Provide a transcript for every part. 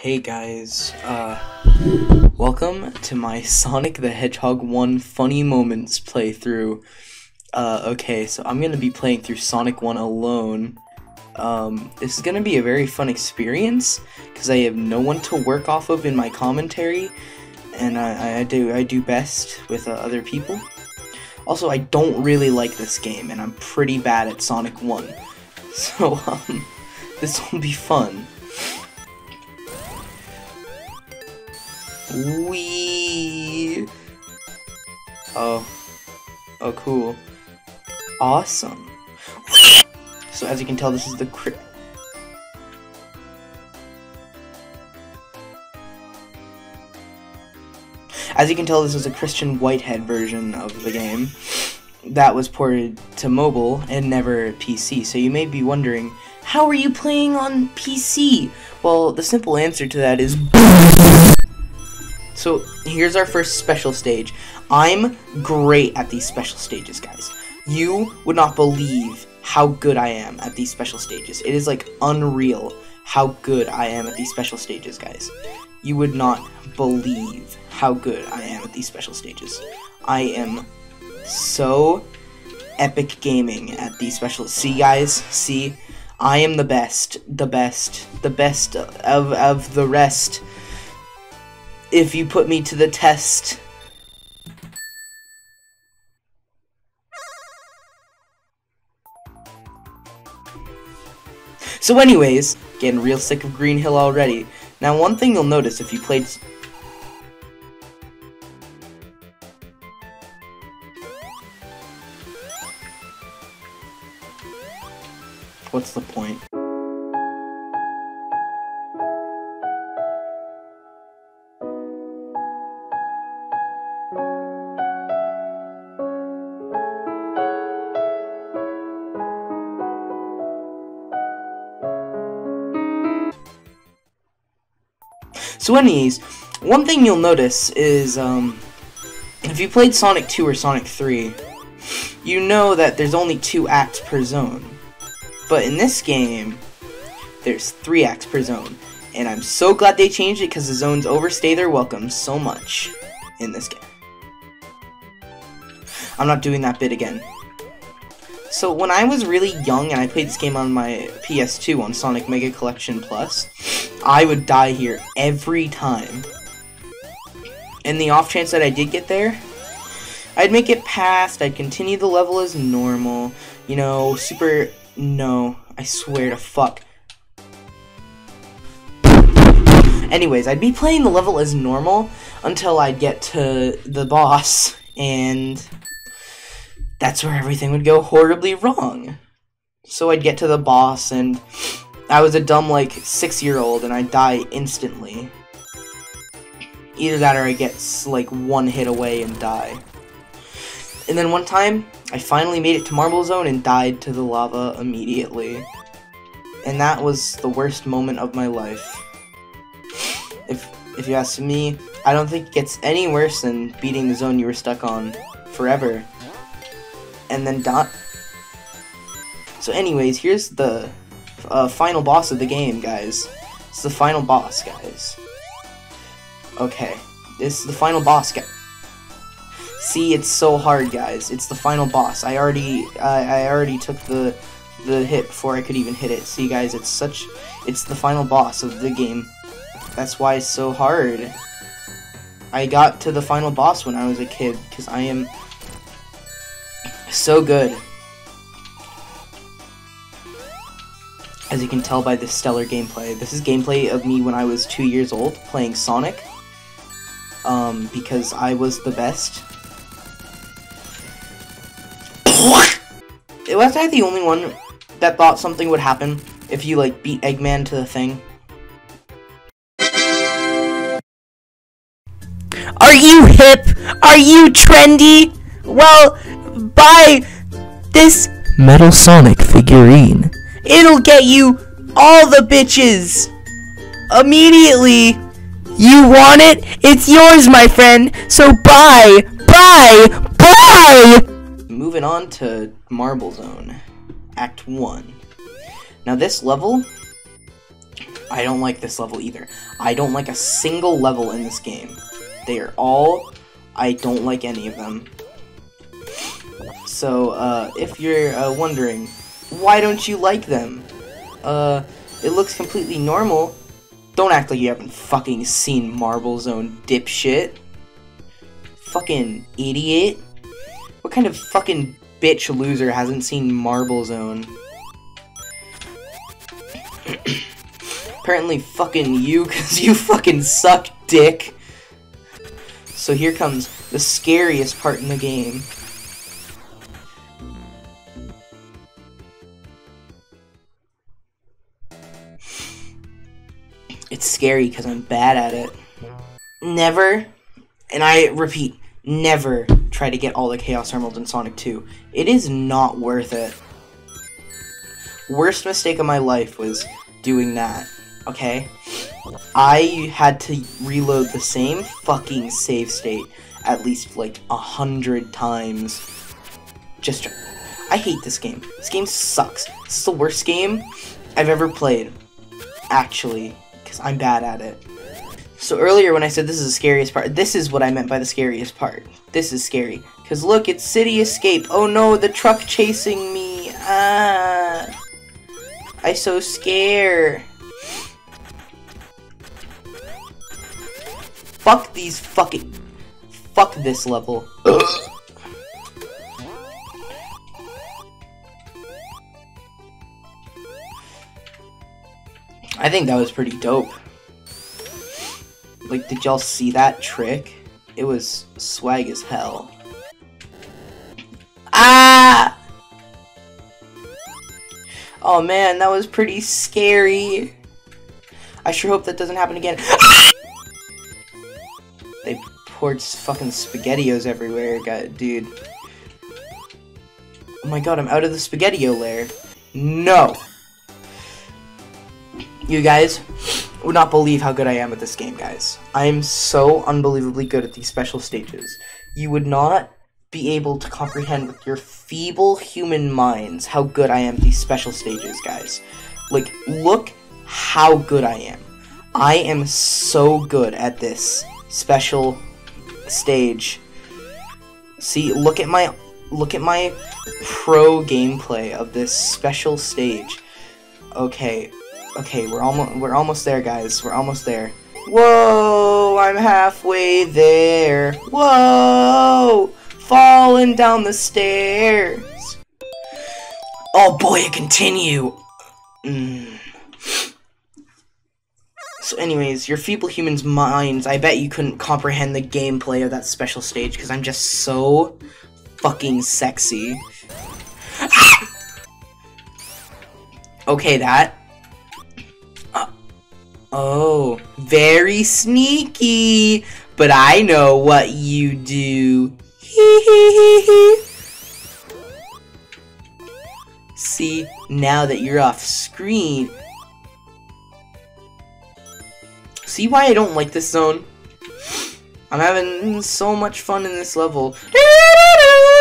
Hey guys, uh, welcome to my Sonic the Hedgehog 1 Funny Moments playthrough. Uh, okay, so I'm gonna be playing through Sonic 1 alone. Um, this is gonna be a very fun experience, because I have no one to work off of in my commentary, and I, I do I do best with uh, other people. Also, I don't really like this game, and I'm pretty bad at Sonic 1. So, um, this will be fun. Wee. Oh. Oh, cool. Awesome. So as you can tell, this is the cri- As you can tell, this is a Christian Whitehead version of the game that was ported to mobile and never PC. So you may be wondering, how are you playing on PC? Well, the simple answer to that is so here's our first special stage. I'm great at these special stages, guys. You would not believe how good I am at these special stages. It is like unreal how good I am at these special stages, guys. You would not believe how good I am at these special stages. I am so epic gaming at these special. See, guys, see, I am the best, the best, the best of of the rest if you put me to the test. So anyways, getting real sick of Green Hill already. Now one thing you'll notice if you played... What's the point? So anyways, one thing you'll notice is, um, if you played Sonic 2 or Sonic 3, you know that there's only two acts per zone. But in this game, there's three acts per zone. And I'm so glad they changed it because the zones overstay their welcome so much in this game. I'm not doing that bit again. So when I was really young and I played this game on my PS2 on Sonic Mega Collection Plus, I would die here every time. And the off chance that I did get there, I'd make it past, I'd continue the level as normal, you know, super, no, I swear to fuck. Anyways, I'd be playing the level as normal until I'd get to the boss, and that's where everything would go horribly wrong. So I'd get to the boss, and I was a dumb, like, six-year-old, and I'd die instantly. Either that or I get, like, one hit away and die. And then one time, I finally made it to Marble Zone and died to the lava immediately. And that was the worst moment of my life. If, if you ask me, I don't think it gets any worse than beating the zone you were stuck on forever. And then dot. So anyways, here's the uh, final boss of the game, guys. It's the final boss, guys. Okay, this is the final boss, guys. See, it's so hard, guys. It's the final boss. I already, uh, I already took the, the hit before I could even hit it. See, guys, it's such, it's the final boss of the game. That's why it's so hard. I got to the final boss when I was a kid, because I am so good. As you can tell by this stellar gameplay. This is gameplay of me when I was two years old, playing Sonic. Um, because I was the best. was I the only one that thought something would happen if you, like, beat Eggman to the thing? Are you hip? Are you trendy? Well, buy this Metal Sonic figurine. It'll get you all the bitches immediately. You want it? It's yours, my friend. So buy, buy, buy. Moving on to Marble Zone, Act 1. Now this level I don't like this level either. I don't like a single level in this game. They are all, I don't like any of them. So, uh, if you're uh, wondering, why don't you like them? Uh, it looks completely normal. Don't act like you haven't fucking seen Marble Zone, dipshit. Fucking idiot. What kind of fucking bitch loser hasn't seen Marble Zone? Apparently fucking you, cause you fucking suck dick. So here comes the scariest part in the game. Scary because I'm bad at it. Never, and I repeat, never try to get all the Chaos Emeralds in Sonic 2. It is not worth it. Worst mistake of my life was doing that, okay? I had to reload the same fucking save state at least like a hundred times. Just, I hate this game. This game sucks. Is the worst game I've ever played. Actually, because I'm bad at it. So earlier when I said this is the scariest part, this is what I meant by the scariest part. This is scary. Because look, it's City Escape. Oh no, the truck chasing me. Ah. I so scare. Fuck these fucking... Fuck this level. I think that was pretty dope. Like, did y'all see that trick? It was swag as hell. Ah! Oh man, that was pretty scary. I sure hope that doesn't happen again. they poured fucking spaghettios everywhere, God, dude. Oh my god, I'm out of the spaghettio lair. No! You guys would not believe how good I am at this game, guys. I am so unbelievably good at these special stages. You would not be able to comprehend with your feeble human minds how good I am at these special stages, guys. Like, look how good I am. I am so good at this special stage. See, look at my look at my pro gameplay of this special stage. Okay, okay, we're almost we're almost there, guys. We're almost there. Whoa, I'm halfway there. Whoa, falling down the stairs. Oh boy, continue. Mm. So, anyways, your feeble human's minds, I bet you couldn't comprehend the gameplay of that special stage because I'm just so fucking sexy. okay, that. Oh, very sneaky. But I know what you do. See, now that you're off screen, See why I don't like this zone? I'm having so much fun in this level.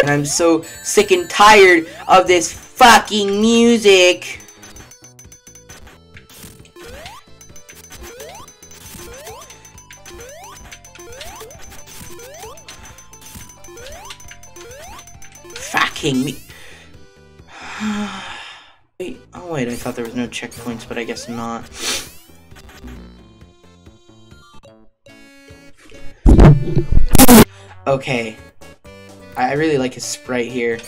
And I'm so sick and tired of this fucking music. Me. wait, oh wait, I thought there was no checkpoints, but I guess not. Okay. I really like his sprite here.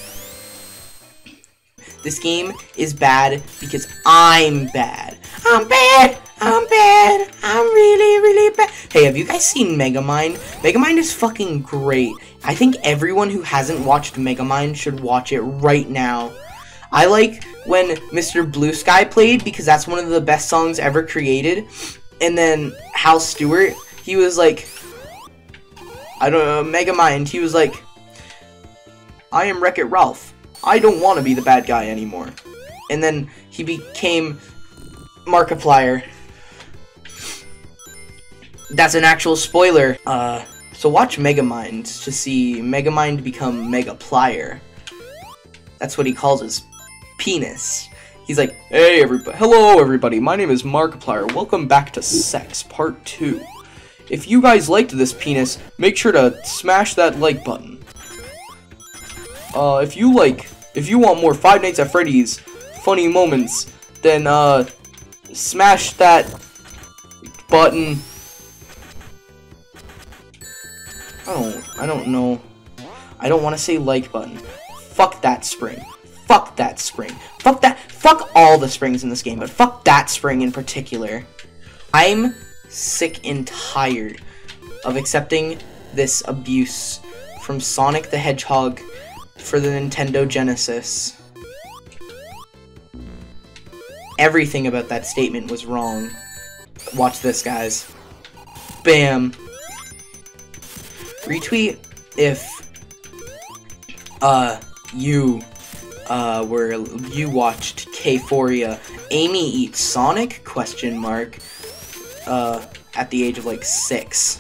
This game is bad because I'm bad. I'm bad. I'm bad. I'm really, really bad. Hey, have you guys seen Megamind? Megamind is fucking great. I think everyone who hasn't watched Megamind should watch it right now. I like when Mr. Blue Sky played because that's one of the best songs ever created. And then Hal Stewart, he was like, I don't know, Megamind, he was like, I am Wreck-It Ralph. I don't want to be the bad guy anymore. And then he became Markiplier. That's an actual spoiler. Uh, so watch Megamind to see Megamind become Mega Megaplier. That's what he calls his penis. He's like, hey everybody, hello everybody, my name is Markiplier, welcome back to Sex Part 2. If you guys liked this penis, make sure to smash that like button. Uh, if you like, if you want more Five Nights at Freddy's funny moments, then, uh, smash that button. I don't, I don't know. I don't want to say like button. Fuck that spring. Fuck that spring. Fuck that. Fuck all the springs in this game, but fuck that spring in particular. I'm sick and tired of accepting this abuse from Sonic the Hedgehog for the Nintendo Genesis. Everything about that statement was wrong. Watch this, guys. Bam. Retweet if uh you uh, were you watched Kphoria, Amy eats Sonic? Question mark. Uh, at the age of like six.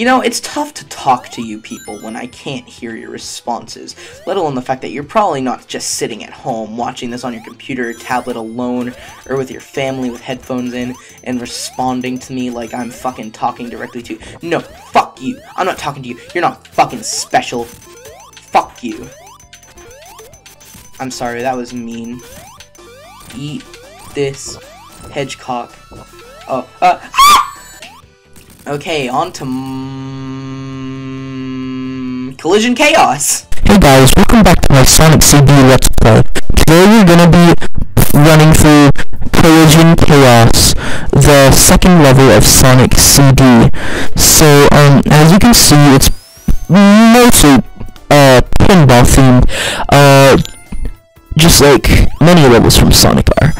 You know, it's tough to talk to you people when I can't hear your responses, let alone the fact that you're probably not just sitting at home watching this on your computer tablet alone or with your family with headphones in and responding to me like I'm fucking talking directly to you. No, fuck you. I'm not talking to you. You're not fucking special. Fuck you. I'm sorry, that was mean. Eat this hedgecock. Oh, uh, ah! Okay, on to mm, Collision Chaos. Hey guys, welcome back to my Sonic CD Let's Play. Today we're gonna be running through Collision Chaos, the second level of Sonic CD. So, um, as you can see, it's mostly, uh, pinball themed. Uh, just like many levels from Sonic are.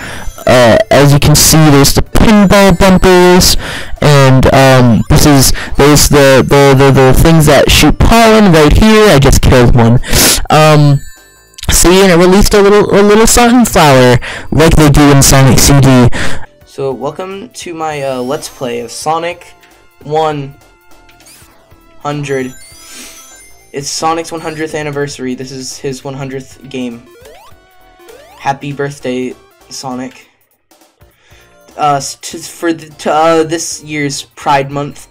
Uh, as you can see, there's the pinball bumpers, and um, this is there's the, the the the things that shoot pollen right here. I just killed one. Um, see, and it released a little a little sunflower like they do in Sonic CD. So, welcome to my uh, Let's Play of Sonic 100. It's Sonic's 100th anniversary. This is his 100th game. Happy birthday, Sonic. Uh, to, for the, to, uh, this year's Pride Month,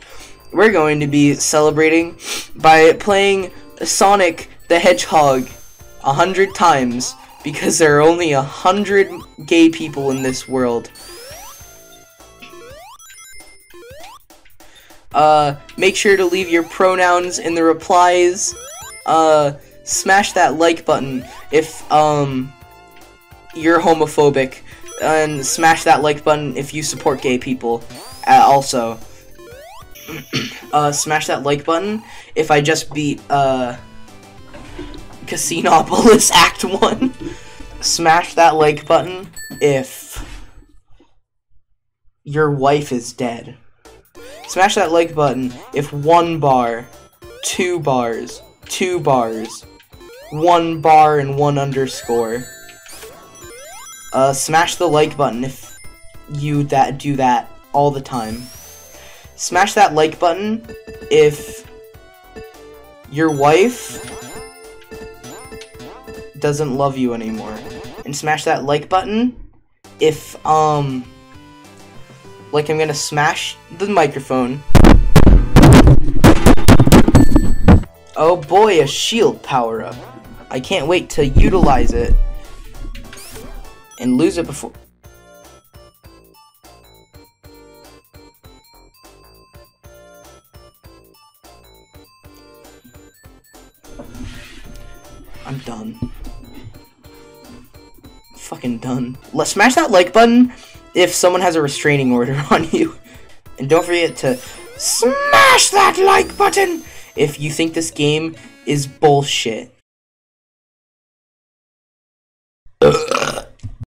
we're going to be celebrating by playing Sonic the Hedgehog a hundred times because there are only a hundred gay people in this world. Uh, make sure to leave your pronouns in the replies. Uh, smash that like button if, um, you're homophobic, and smash that like button if you support gay people. Uh, also, uh, smash that like button if I just beat uh, Casinopolis Act One. smash that like button if your wife is dead. Smash that like button if one bar, two bars, two bars, one bar and one underscore. Uh, smash the like button if you that do that all the time. Smash that like button if your wife doesn't love you anymore. And smash that like button if, um, like I'm gonna smash the microphone. Oh boy, a shield power up. I can't wait to utilize it and lose it before. I'm done. Fucking done. Let's smash that like button if someone has a restraining order on you. And don't forget to smash that like button if you think this game is bullshit.